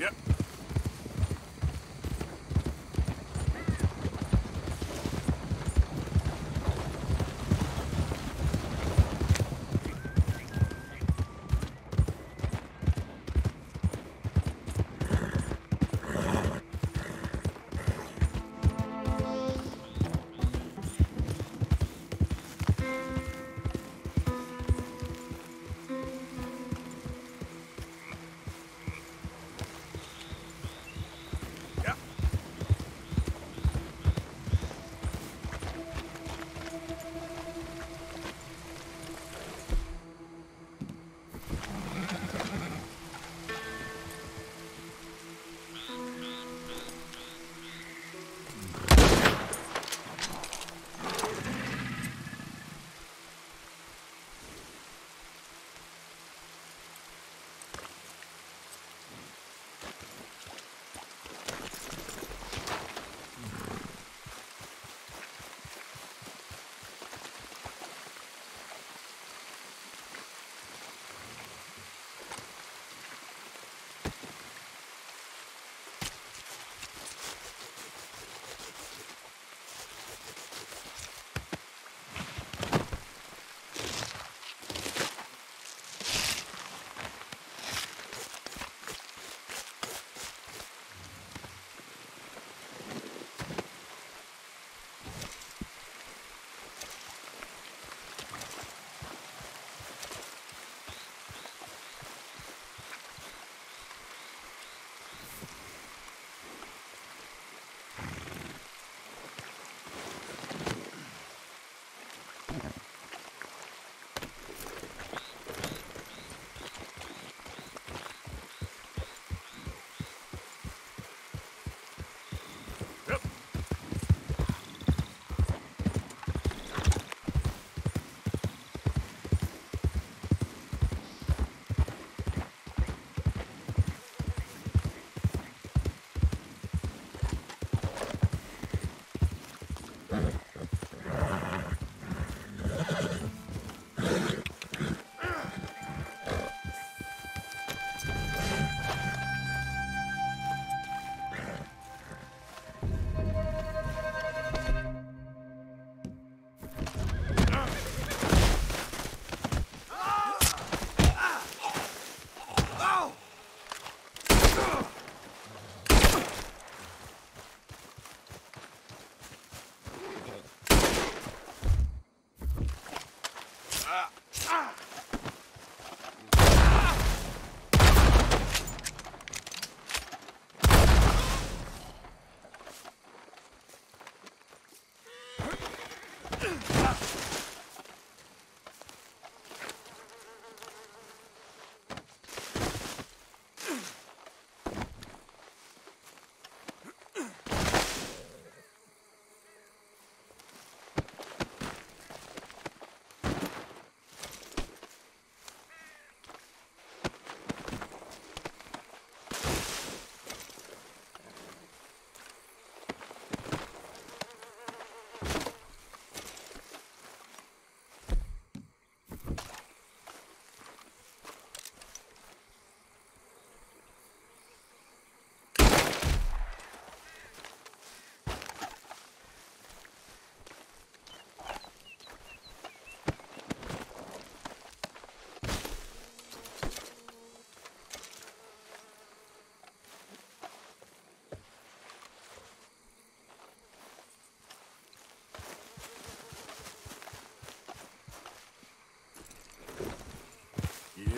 Yep.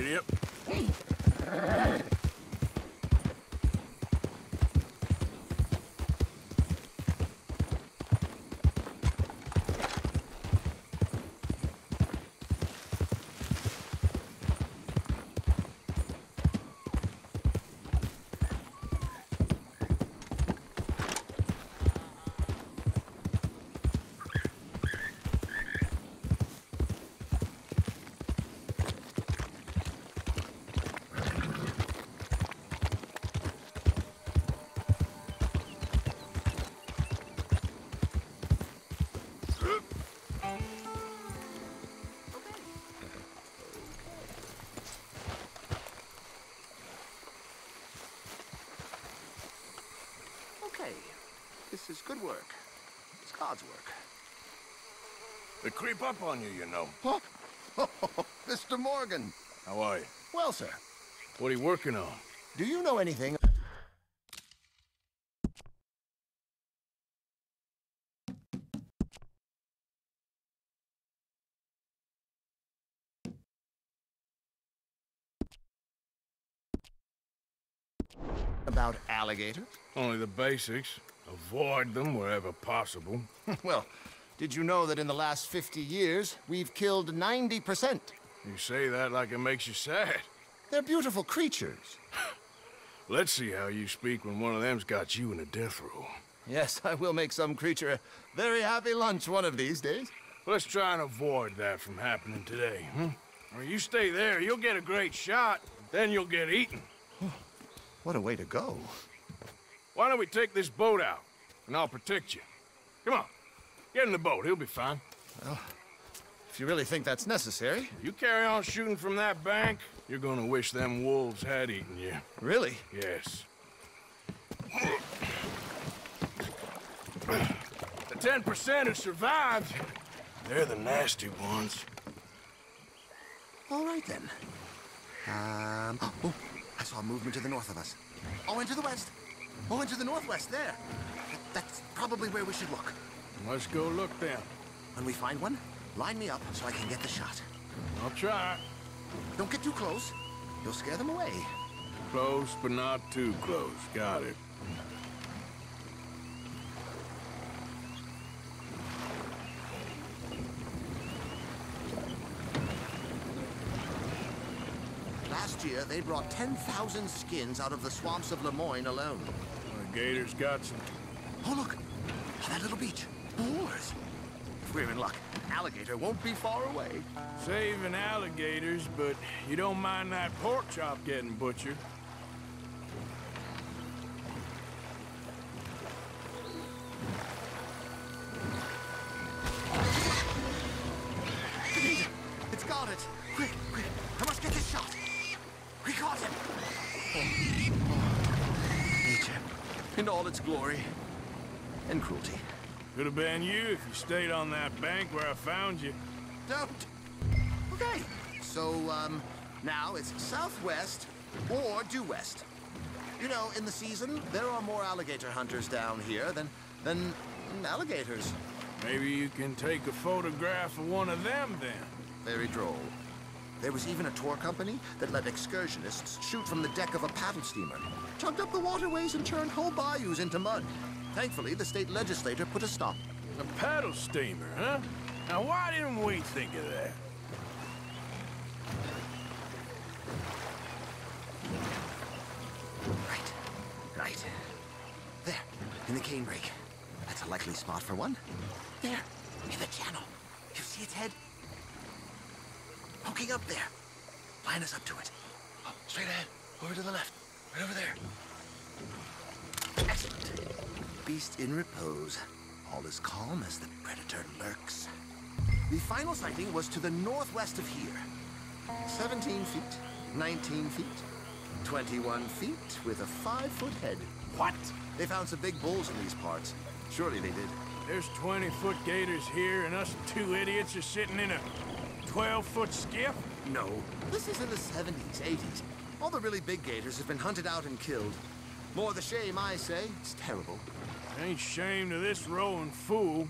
Yep. Is good work. It's God's work. They creep up on you, you know. Oh, Mr. Morgan. How are you? Well, sir, What are you working on? do you know anything about alligators? Only the basics. Avoid them wherever possible. well, did you know that in the last 50 years, we've killed 90%? You say that like it makes you sad. They're beautiful creatures. Let's see how you speak when one of them's got you in a death roll. Yes, I will make some creature a very happy lunch one of these days. Let's try and avoid that from happening today, hmm? Or you stay there, you'll get a great shot, then you'll get eaten. What a way to go. Why don't we take this boat out, and I'll protect you. Come on, get in the boat, he'll be fine. Well, if you really think that's necessary. You carry on shooting from that bank, you're gonna wish them wolves had eaten you. Really? Yes. The 10% who survived, they're the nasty ones. All right, then. Um, oh, I saw movement to the north of us. Oh, into the west. Oh, into the northwest, there. That's probably where we should look. Let's go look then. When we find one, line me up so I can get the shot. I'll try. Don't get too close. You'll scare them away. Close, but not too close. Got it. Last year, they brought 10,000 skins out of the swamps of Lemoyne alone. The gators got some. Oh, look. That little beach. Boars. If we're in luck, alligator won't be far away. Saving alligators, but you don't mind that pork chop getting butchered. Could have been you if you stayed on that bank where I found you. Don't. Okay. So, um, now it's southwest or due west. You know, in the season, there are more alligator hunters down here than, than alligators. Maybe you can take a photograph of one of them then. Very droll. There was even a tour company that let excursionists shoot from the deck of a paddle steamer, chugged up the waterways and turned whole bayous into mud. Thankfully, the state legislature put a stop. A paddle steamer, huh? Now, why didn't we think of that? Right. Right. There, in the canebrake. That's a likely spot for one. There, in the channel. You see its head? Poking up there. Line us up to it. Oh, straight ahead. Over to the left. Right over there. Excellent. Beast in repose. All as calm as the predator lurks. The final sighting was to the northwest of here. 17 feet, 19 feet, 21 feet with a five-foot head. What? They found some big bulls in these parts. Surely they did. There's 20-foot gators here, and us two idiots are sitting in a 12-foot skiff? No. This is in the 70s, 80s. All the really big gators have been hunted out and killed. More the shame, I say. It's terrible. Ain't shame to this rowing fool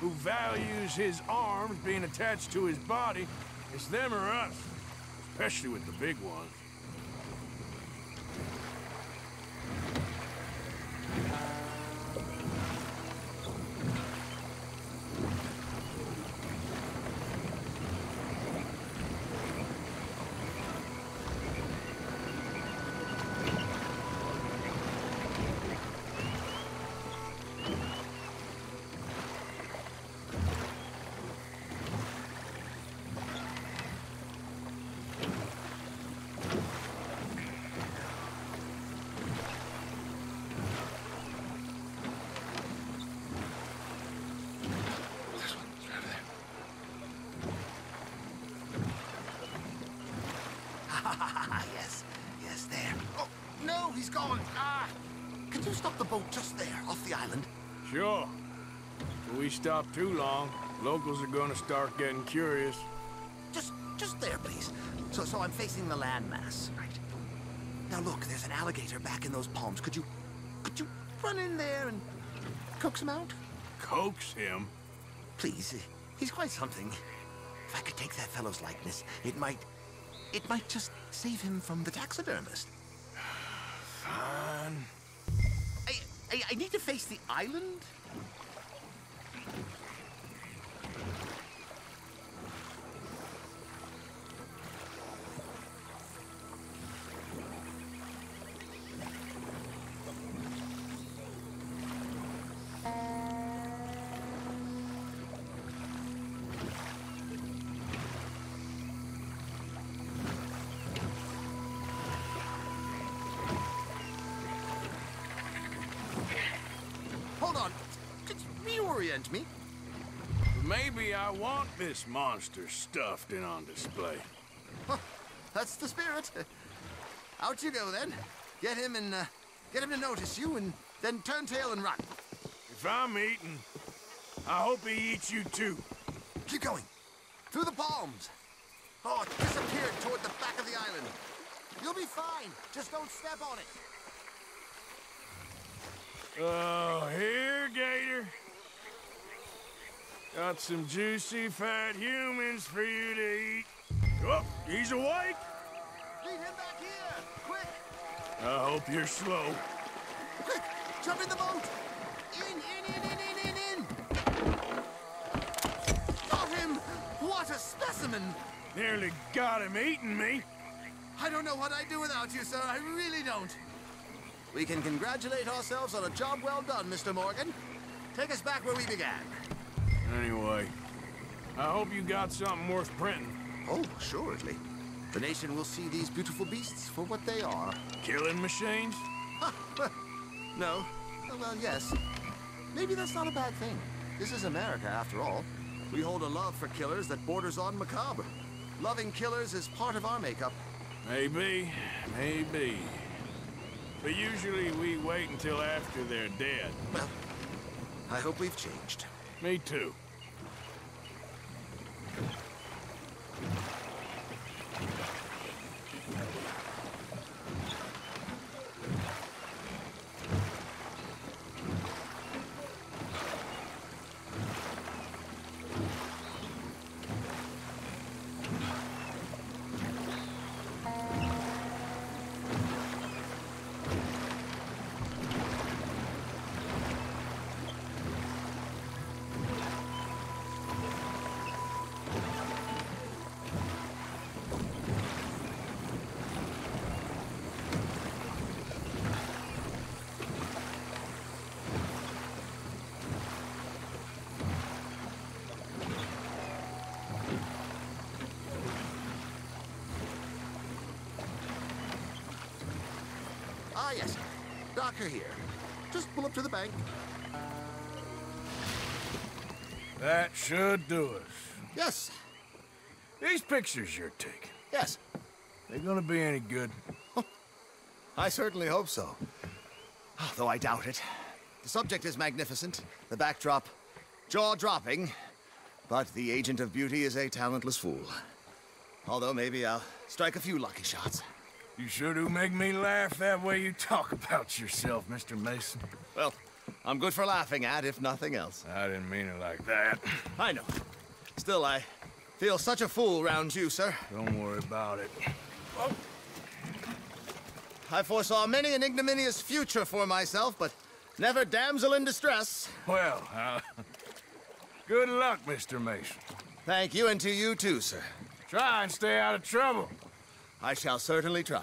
who values his arms being attached to his body. It's them or us, especially with the big ones. Stop the boat just there, off the island? Sure. If we stop too long, locals are gonna start getting curious. Just, just there, please. So, so I'm facing the landmass, right? Now look, there's an alligator back in those palms. Could you, could you run in there and coax him out? Coax him? Please, he's quite something. If I could take that fellow's likeness, it might, it might just save him from the taxidermist. Fine. I, I, need to face the island. This monster stuffed and on display. Huh, that's the spirit. Out you go then. Get him and uh, get him to notice you, and then turn tail and run. If I'm eating, I hope he eats you too. Keep going. Through the palms. Oh, it disappeared toward the back of the island. You'll be fine. Just don't step on it. Oh, here, Gator. Got some juicy, fat humans for you to eat. Oh, he's awake. Lead him back here. Quick, I hope you're slow. quick. Jump in the boat. In, in, in, in, in, in, in. Got him. What a specimen. Nearly got him eating me. I don't know what I'd do without you, sir. I really don't. We can congratulate ourselves on a job well done, Mr. Morgan. Take us back where we began. Anyway, I hope you got something worth printing. Oh, assuredly. The nation will see these beautiful beasts for what they are. Killing machines? No. Well, yes. Maybe that's not a bad thing. This is America, after all. We hold a love for killers that borders on macabre. Loving killers is part of our makeup. Maybe, maybe. But usually we wait until after they're dead. Well, I hope we've changed. Me too. Docker here. Just pull up to the bank. That should do us. Yes. These pictures you're taking, Yes. they gonna be any good? I certainly hope so. Though I doubt it. The subject is magnificent, the backdrop jaw-dropping, but the agent of beauty is a talentless fool. Although maybe I'll strike a few lucky shots. You sure do make me laugh that way you talk about yourself, Mr. Mason. Well, I'm good for laughing at, if nothing else. I didn't mean it like that. I know. Still, I feel such a fool round you, sir. Don't worry about it. I foresaw many an ignominious future for myself, but never damsel in distress. Well, uh, good luck, Mr. Mason. Thank you, and to you too, sir. Try and stay out of trouble. I shall certainly try.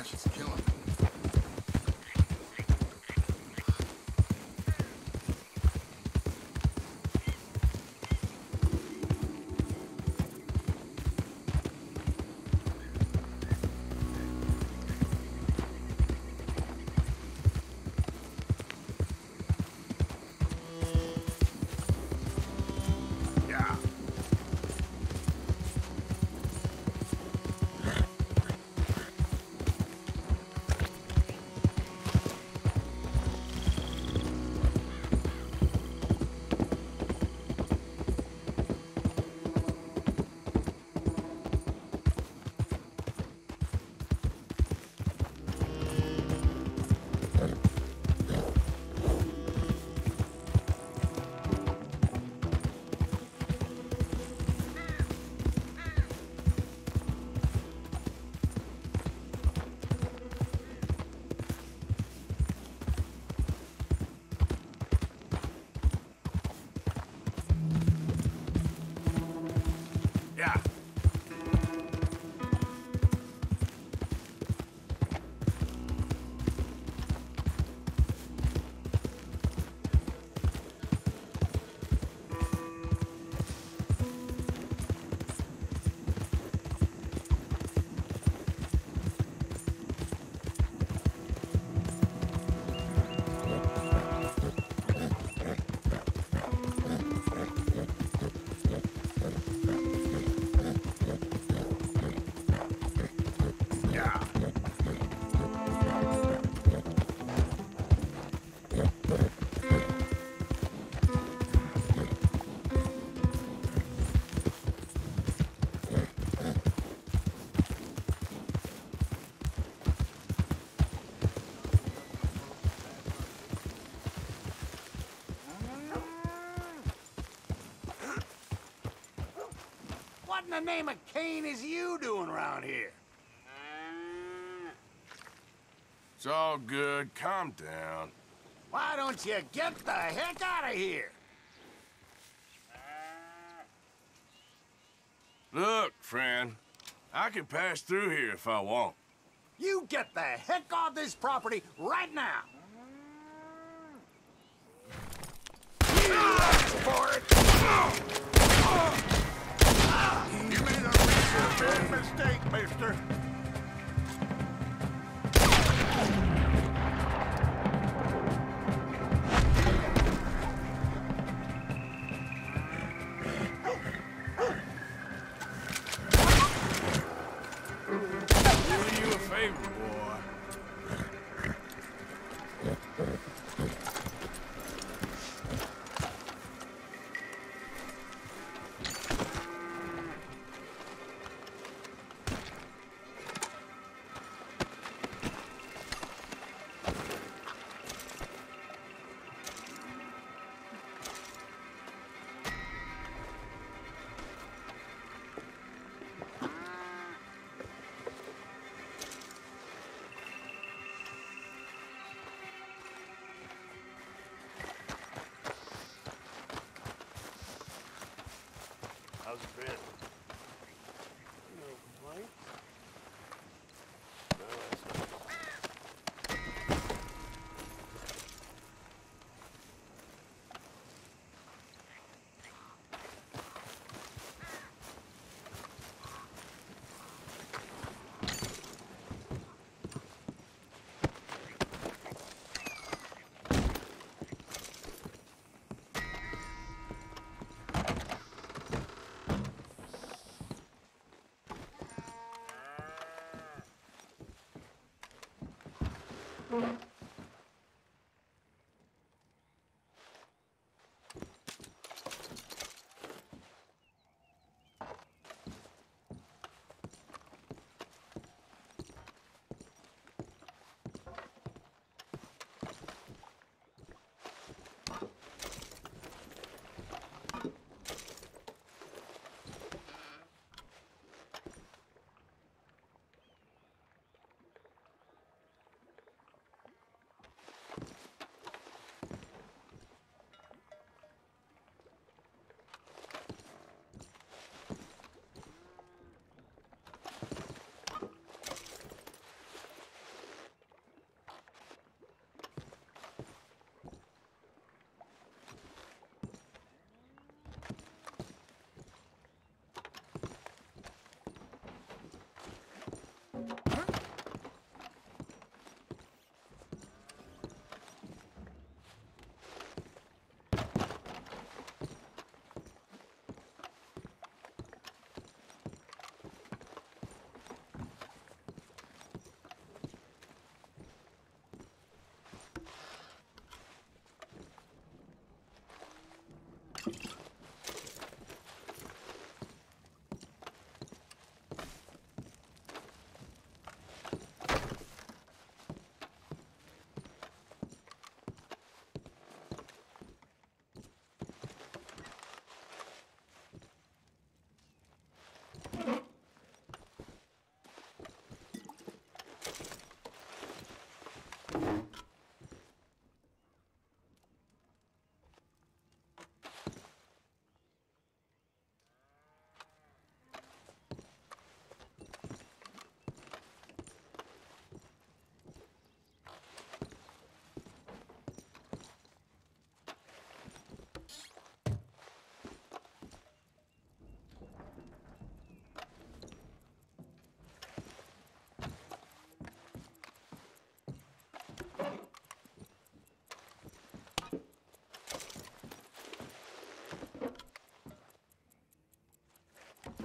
Damn is killing me. In the name of Cain is you doing around here? It's all good. Calm down. Why don't you get the heck out of here? Look, friend. I can pass through here if I want. You get the heck off this property right now! How's it been?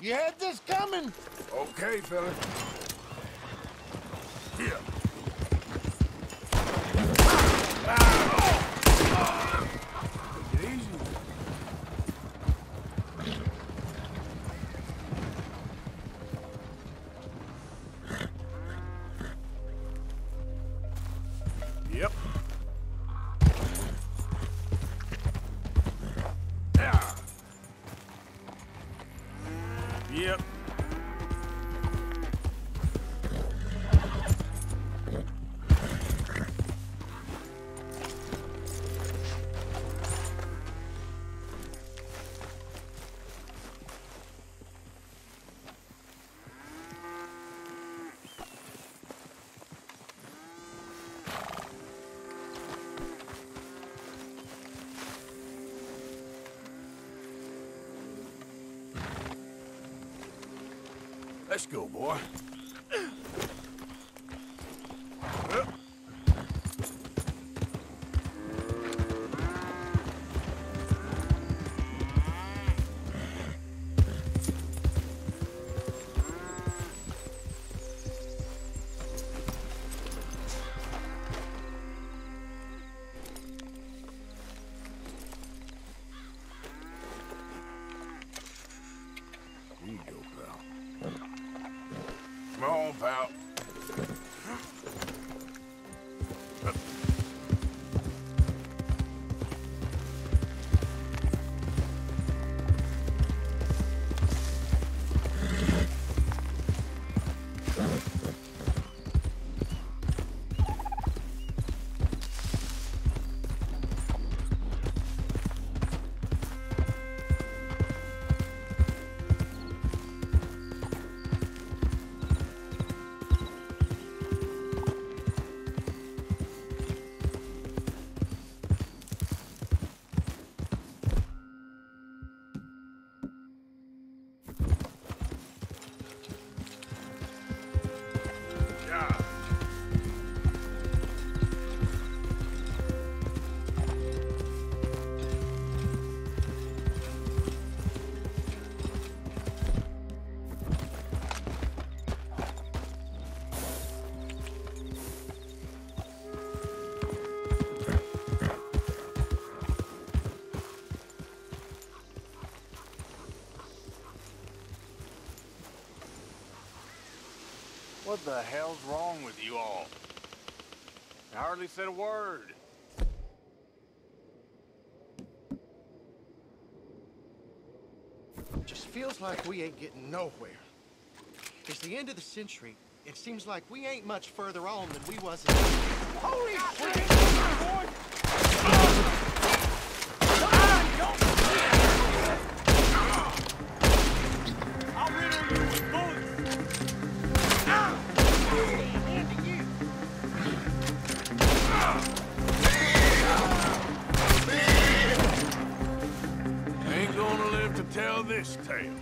You had this coming. Okay, fella. Let's go, boy. Pal. The hell's wrong with you all? I hardly said a word. Just feels like we ain't getting nowhere. It's the end of the century. It seems like we ain't much further on than we was in... Holy shit! Tell this tale.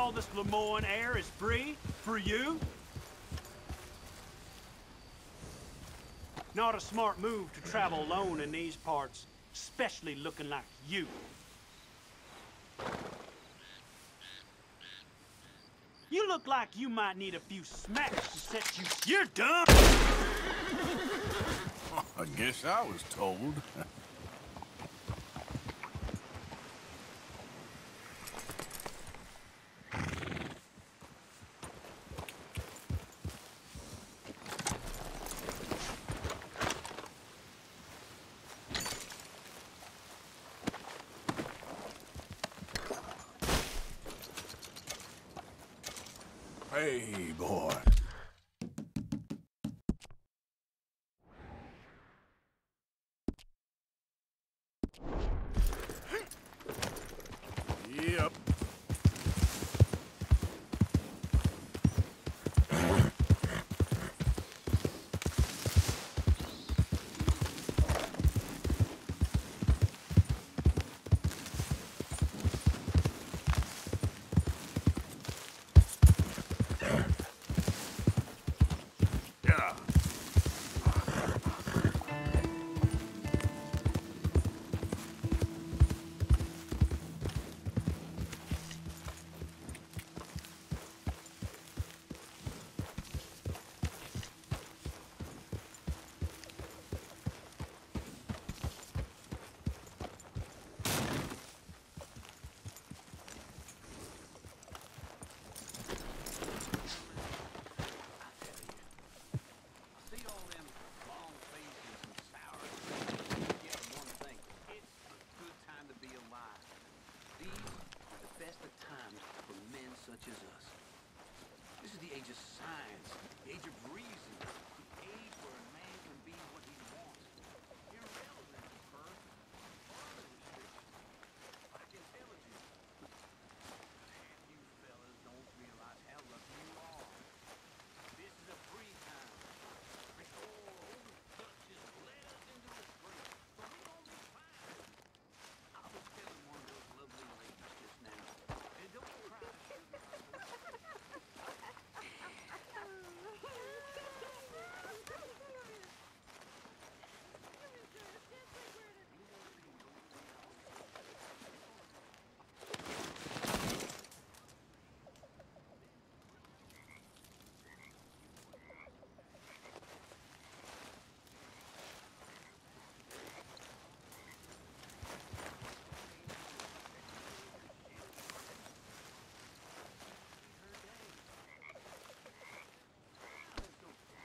all this Lemoyne air is free for you? Not a smart move to travel alone in these parts, especially looking like you. You look like you might need a few smacks to set you... You're done! I guess I was told. Hey, boy.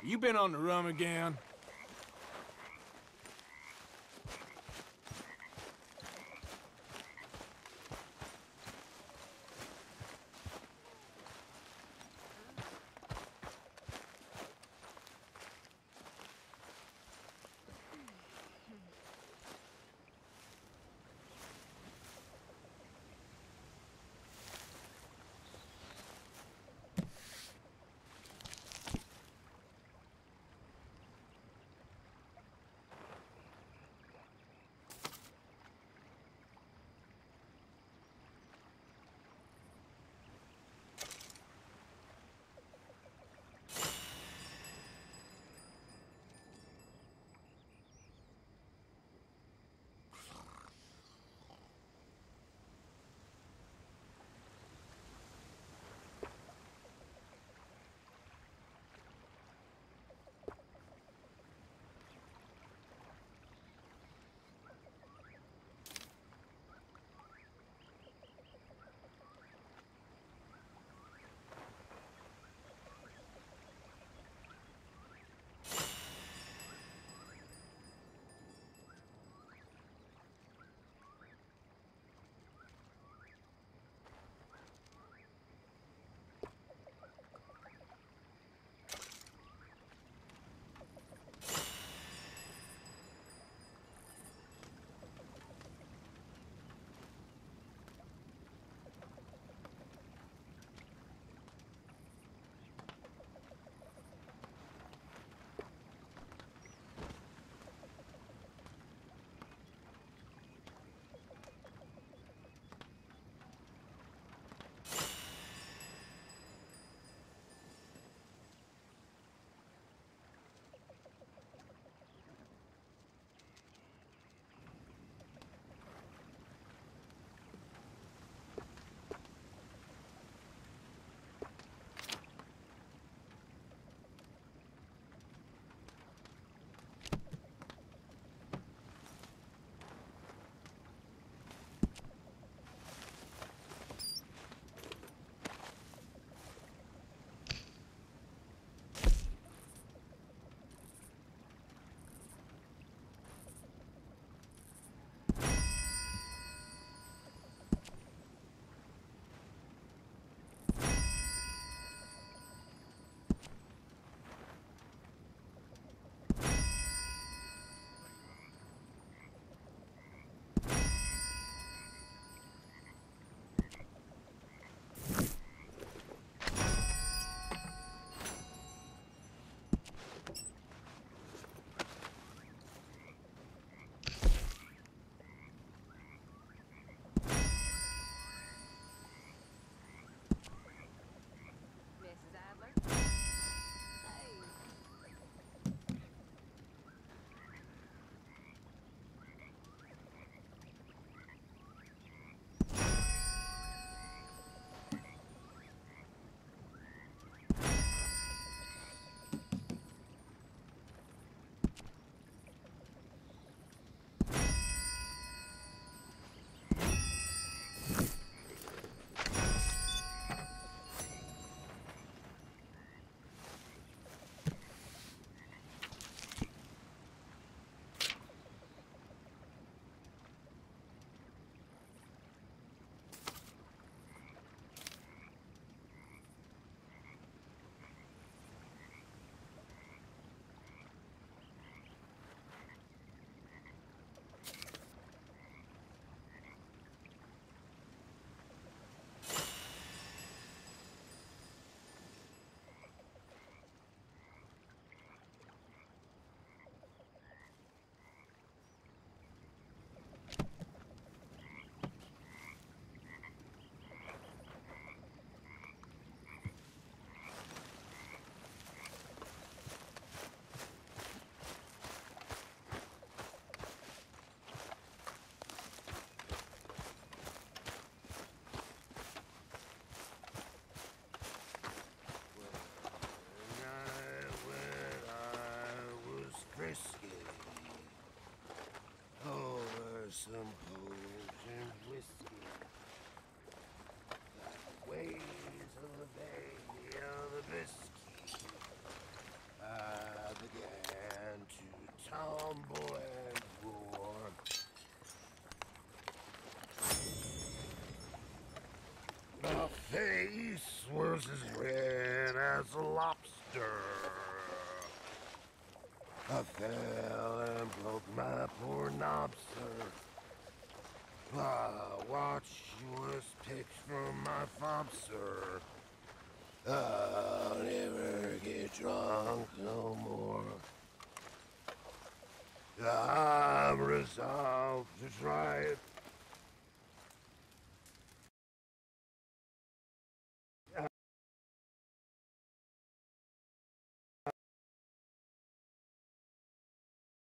You been on the rum again? Some potion whiskey. The ways of the baby of the biscuit. I began to tumble and roar. My face was as red as a lobster. I fell and broke my poor knob, Uh, sir. I watched you was from my fob, sir. Uh, I'll never get drunk no more. I'm resolved to try it